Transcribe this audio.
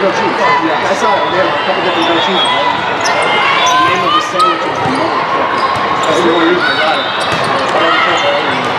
grilled cheese. Yeah. I saw it. They have a couple different grilled cheeses. The name of the sandwich is the That's the only reason I got it.